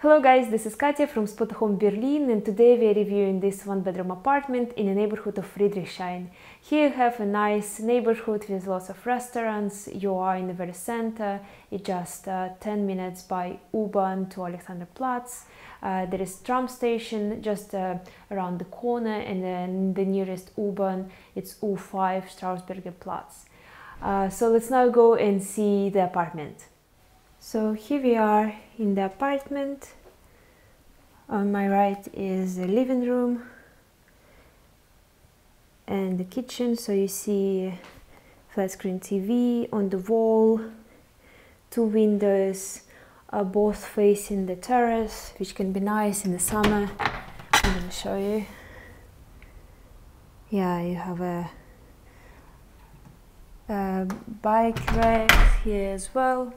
Hello guys, this is Katja from Spotahome Berlin and today we are reviewing this one bedroom apartment in the neighborhood of Friedrichshain. Here you have a nice neighborhood with lots of restaurants, you are in the very center, it's just uh, 10 minutes by U-Bahn to Alexanderplatz. Uh, there is tram station just uh, around the corner and then the nearest U-Bahn it's U5 Strausberger Platz. Uh, so let's now go and see the apartment. So here we are in the apartment. On my right is the living room and the kitchen. So you see flat screen TV on the wall, two windows, are both facing the terrace, which can be nice in the summer. I'm gonna show you. Yeah, you have a, a bike rack here as well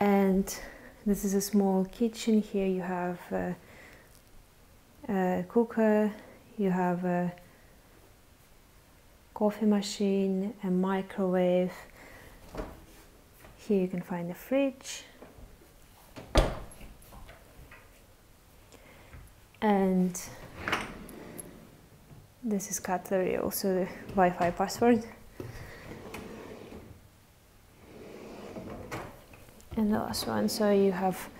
and this is a small kitchen. Here you have a, a cooker. You have a coffee machine a microwave. Here you can find a fridge. And this is cutlery also the Wi-Fi password and the last one so you have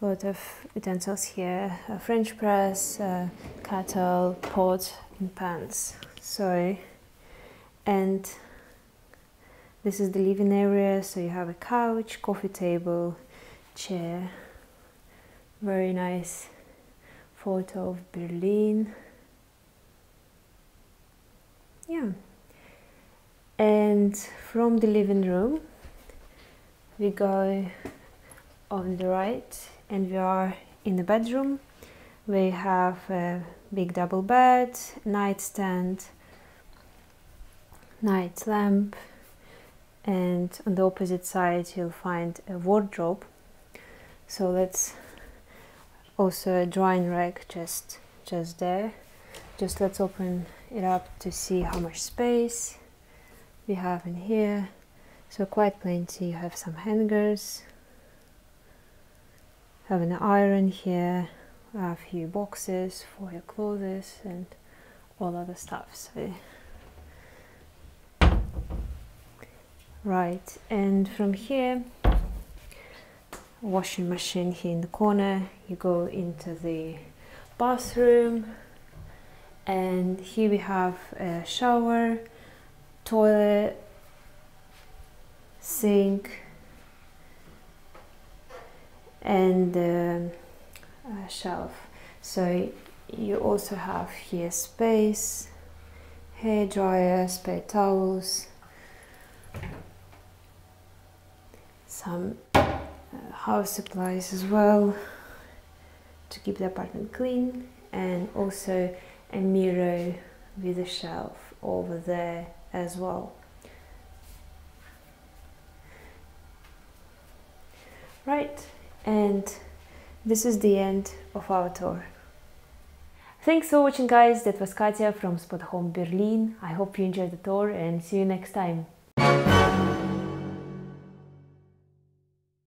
a lot of utensils here a french press uh, a kettle pot and pans so and this is the living area so you have a couch coffee table chair. Very nice photo of berlin. Yeah. And from the living room we go on the right and we are in the bedroom. We have a big double bed nightstand night lamp and on the opposite side you'll find a wardrobe. So let's also a drying rack just just there. Just let's open it up to see how much space we have in here so quite plenty. You have some hangers. Have an iron here a few boxes for your clothes and all other stuff. So right. And from here washing machine here in the corner. You go into the bathroom. And here we have a shower toilet sink and uh, shelf. So you also have here space hair dryer spare towels some uh, house supplies as well to keep the apartment clean and also a mirror with a shelf over there as well Right, and this is the end of our tour. Thanks for watching guys, that was Katja from Spotahome Berlin. I hope you enjoyed the tour and see you next time.